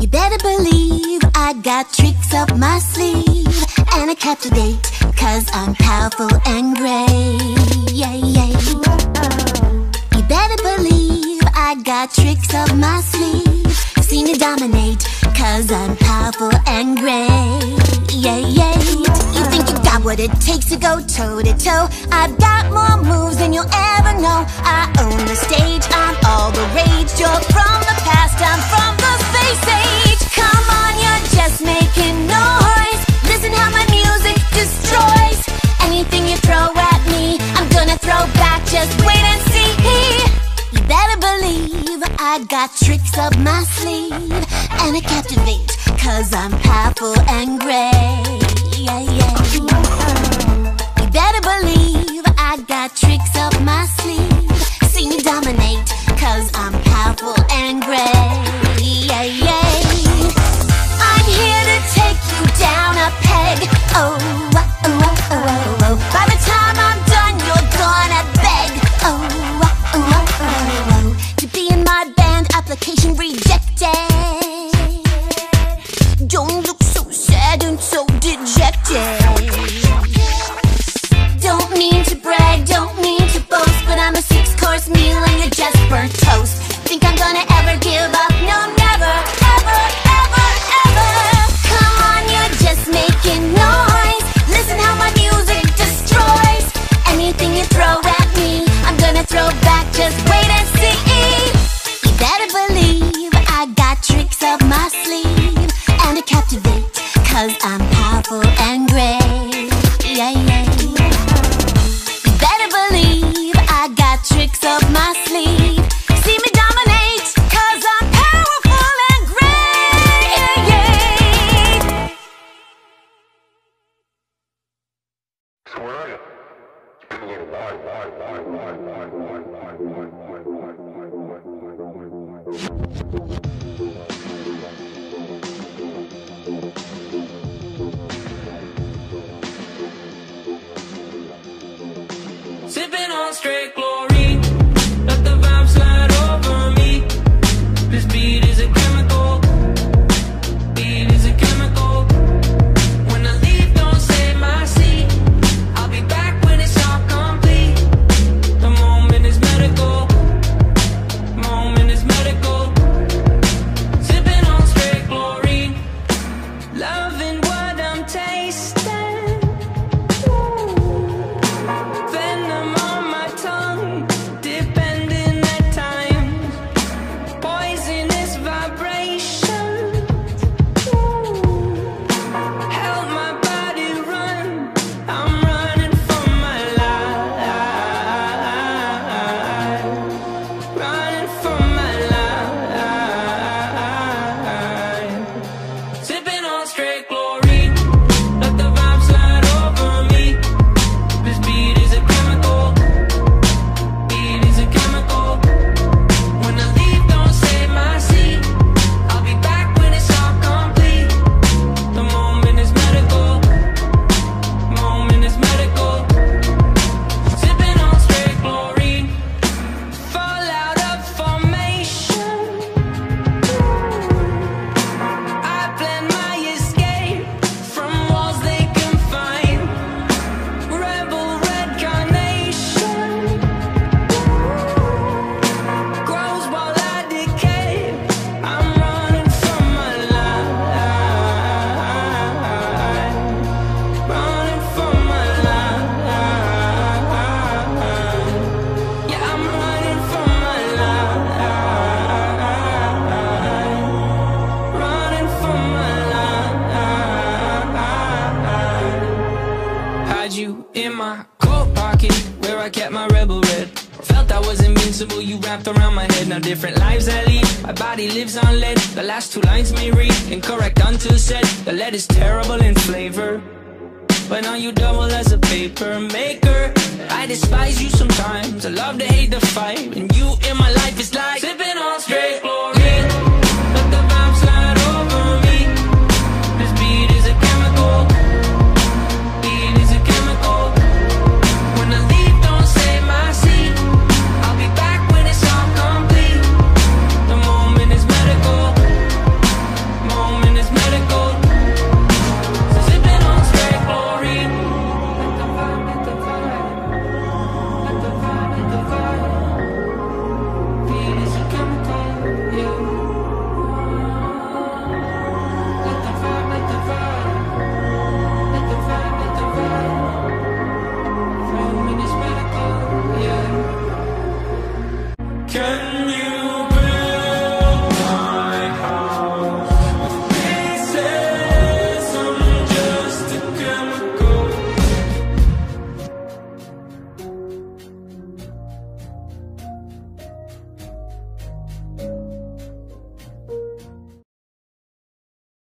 You better believe I got tricks up my sleeve And I captivate cause I'm powerful and great Yeah, yeah. You better believe I got tricks up my sleeve. See me dominate cause I'm powerful and great Yeah, yeah what it takes to go toe to toe I've got more moves than you'll ever know. I own the stage, I'm all the rage. You're from the past, I'm from the space age. Come on, you're just making noise. Listen how my music destroys Anything you throw at me, I'm gonna throw back Just wait and see. You better believe I got tricks up my sleeve And I captivate Cause I'm powerful and great Yeah, yeah up my sleeve See me dominate Cause I'm powerful and great. I'm here to take you down a peg. Oh, burnt toast. Think I'm gonna ever give up? No, never, ever, ever, ever. Come on, you're just making noise. Listen how my music destroys Anything you throw at me. I'm gonna throw back, just wait and see. You better believe I got tricks up my sleeve And to captivate Cause I'm powerful and great Thank you. Had you in my coat pocket where I kept my rebel red. Felt I was invincible, you wrapped around my head. Now different lives I lead. My body lives on lead. The last two lines may read incorrect until said. The lead is terrible in flavor. But now you double as a paper maker. I despise you sometimes. I love to hate the fight. And you in my life is like